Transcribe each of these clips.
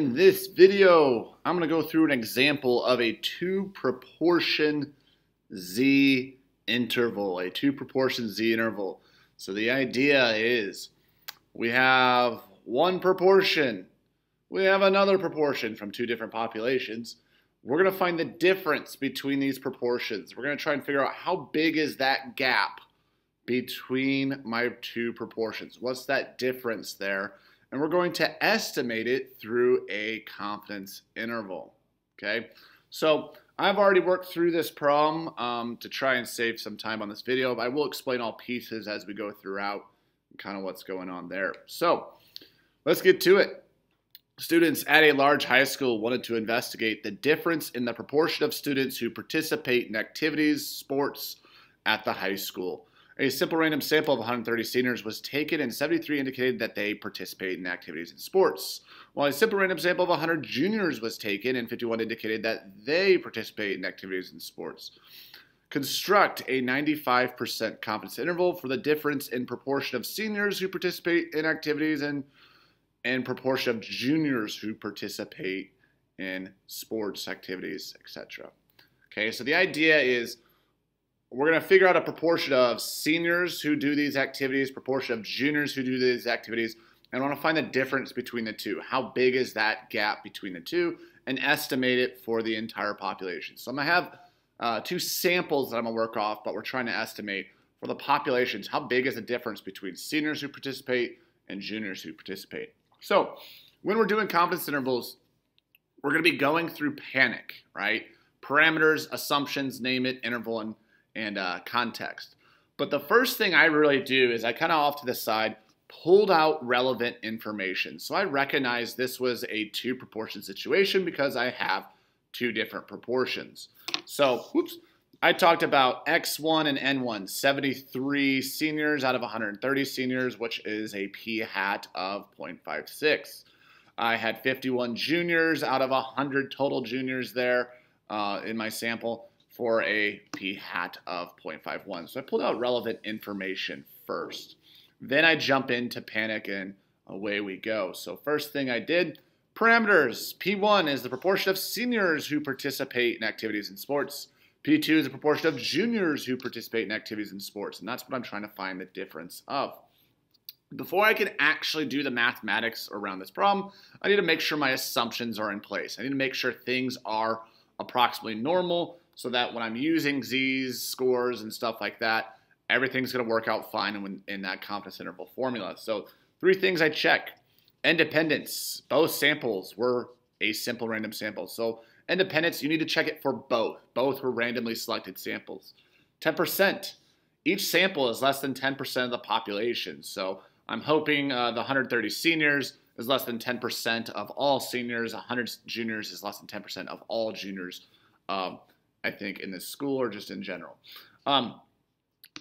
In this video, I'm going to go through an example of a two proportion z interval, a two proportion z interval. So the idea is we have one proportion, we have another proportion from two different populations. We're going to find the difference between these proportions. We're going to try and figure out how big is that gap between my two proportions. What's that difference there? And we're going to estimate it through a confidence interval. Okay, so I've already worked through this problem um, to try and save some time on this video, but I will explain all pieces as we go throughout kind of what's going on there. So let's get to it. Students at a large high school wanted to investigate the difference in the proportion of students who participate in activities, sports at the high school. A simple random sample of 130 seniors was taken, and 73 indicated that they participate in activities in sports. While a simple random sample of 100 juniors was taken, and 51 indicated that they participate in activities in sports. Construct a 95% confidence interval for the difference in proportion of seniors who participate in activities and, and proportion of juniors who participate in sports activities, etc. Okay, so the idea is we're going to figure out a proportion of seniors who do these activities, proportion of juniors who do these activities, and I want to find the difference between the two. How big is that gap between the two, and estimate it for the entire population. So I'm going to have uh, two samples that I'm going to work off, but we're trying to estimate for the populations, how big is the difference between seniors who participate and juniors who participate. So when we're doing confidence intervals, we're going to be going through panic, right? Parameters, assumptions, name it, interval, and and uh, context. But the first thing I really do is I kind of off to the side pulled out relevant information. So I recognize this was a two proportion situation because I have two different proportions. So, whoops, I talked about X1 and N1, 73 seniors out of 130 seniors, which is a p hat of 0.56. I had 51 juniors out of 100 total juniors there uh, in my sample for a p hat of 0.51. So I pulled out relevant information first. Then I jump into panic and away we go. So first thing I did, parameters. P1 is the proportion of seniors who participate in activities in sports. P2 is the proportion of juniors who participate in activities in sports. And that's what I'm trying to find the difference of. Before I can actually do the mathematics around this problem, I need to make sure my assumptions are in place. I need to make sure things are approximately normal so that when I'm using Z's, scores, and stuff like that, everything's going to work out fine in, in that confidence interval formula. So three things I check. Independence. Both samples were a simple random sample. So independence, you need to check it for both. Both were randomly selected samples. 10%. Each sample is less than 10% of the population. So I'm hoping uh, the 130 seniors is less than 10% of all seniors. 100 juniors is less than 10% of all juniors. Um, I think, in this school or just in general. Um,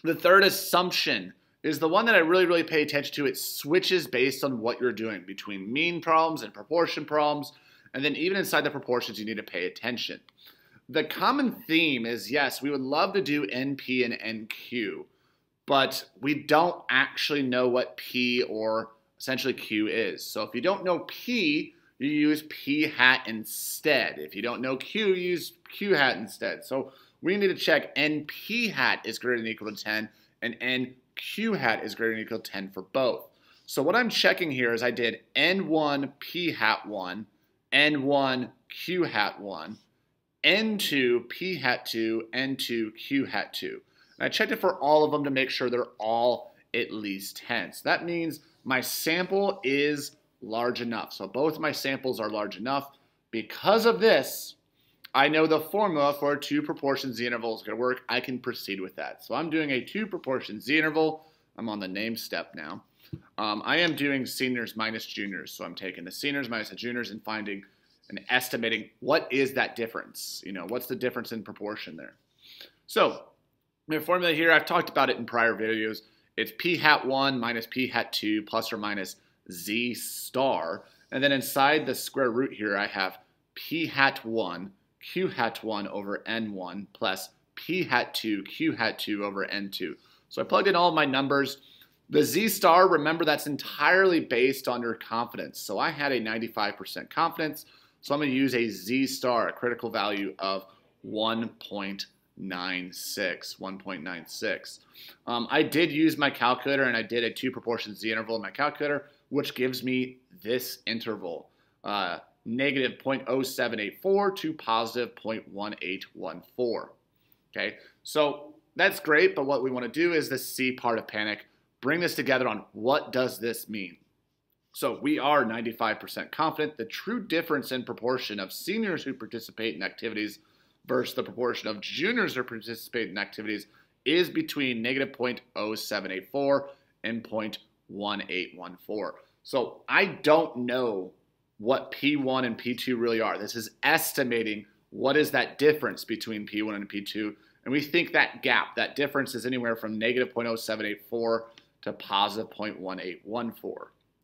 the third assumption is the one that I really, really pay attention to. It switches based on what you're doing between mean problems and proportion problems. And then even inside the proportions, you need to pay attention. The common theme is yes, we would love to do NP and NQ, but we don't actually know what P or essentially Q is. So if you don't know P, you use P hat instead. If you don't know Q, use Q hat instead. So we need to check NP hat is greater than or equal to 10 and NQ hat is greater than or equal to 10 for both. So what I'm checking here is I did N1 P hat 1, N1 Q hat 1, N2 P hat 2, N2 Q hat 2. And I checked it for all of them to make sure they're all at least 10. So that means my sample is large enough. So both my samples are large enough. Because of this, I know the formula for two proportion z interval is going to work. I can proceed with that. So I'm doing a two proportion z interval. I'm on the name step now. Um, I am doing seniors minus juniors. So I'm taking the seniors minus the juniors and finding and estimating what is that difference. You know, what's the difference in proportion there. So my formula here, I've talked about it in prior videos. It's p hat 1 minus p hat 2 plus or minus z star. And then inside the square root here, I have p hat 1, q hat 1 over n1 plus p hat 2, q hat 2 over n2. So I plugged in all my numbers. The Z star, remember that's entirely based on your confidence. So I had a 95% confidence, so I'm going to use a Z star, a critical value of 1.96, 1.96. Um, I did use my calculator and I did a two proportion Z interval in my calculator, which gives me this interval. Uh, negative 0.0784 to positive 0.1814. Okay, so that's great, but what we want to do is the C part of panic, bring this together on what does this mean? So we are 95% confident the true difference in proportion of seniors who participate in activities versus the proportion of juniors who participate in activities is between negative 0.0784 and 0.1814. So I don't know what P1 and P2 really are. This is estimating what is that difference between P1 and P2. And we think that gap, that difference is anywhere from negative 0.0784 to positive 0.1814.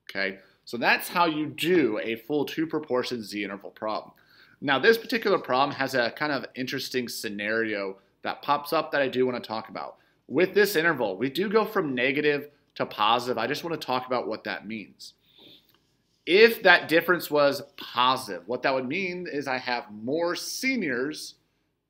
Okay, so that's how you do a full two proportion Z interval problem. Now, this particular problem has a kind of interesting scenario that pops up that I do want to talk about. With this interval, we do go from negative to positive. I just want to talk about what that means. If that difference was positive, what that would mean is I have more seniors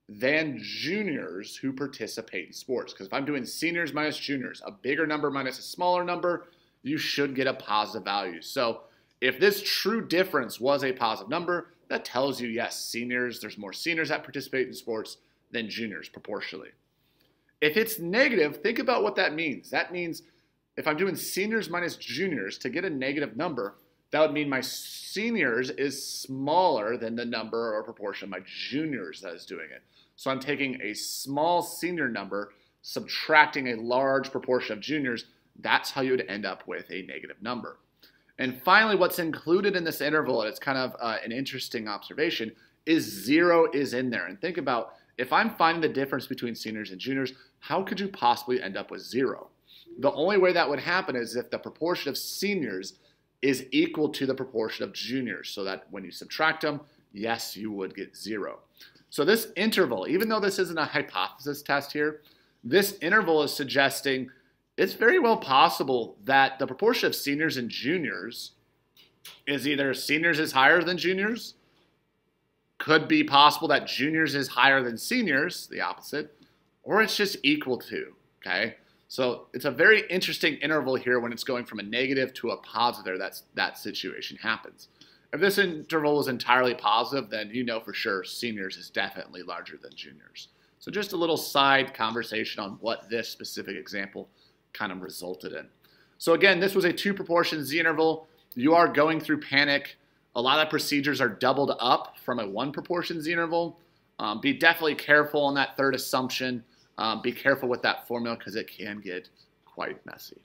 than juniors who participate in sports. Because if I'm doing seniors minus juniors, a bigger number minus a smaller number, you should get a positive value. So if this true difference was a positive number, that tells you, yes, seniors, there's more seniors that participate in sports than juniors proportionally. If it's negative, think about what that means. That means if I'm doing seniors minus juniors to get a negative number, that would mean my seniors is smaller than the number or proportion my juniors that is doing it. So I'm taking a small senior number, subtracting a large proportion of juniors. That's how you would end up with a negative number. And finally, what's included in this interval, and it's kind of uh, an interesting observation, is zero is in there. And think about if I'm finding the difference between seniors and juniors, how could you possibly end up with zero? The only way that would happen is if the proportion of seniors is equal to the proportion of juniors, so that when you subtract them, yes, you would get zero. So this interval, even though this isn't a hypothesis test here, this interval is suggesting it's very well possible that the proportion of seniors and juniors is either seniors is higher than juniors, could be possible that juniors is higher than seniors, the opposite, or it's just equal to, okay? So it's a very interesting interval here when it's going from a negative to a positive, that's, that situation happens. If this interval is entirely positive, then you know for sure seniors is definitely larger than juniors. So just a little side conversation on what this specific example kind of resulted in. So again, this was a two proportion Z interval. You are going through panic. A lot of procedures are doubled up from a one proportion Z interval. Um, be definitely careful on that third assumption. Um, be careful with that formula because it can get quite messy.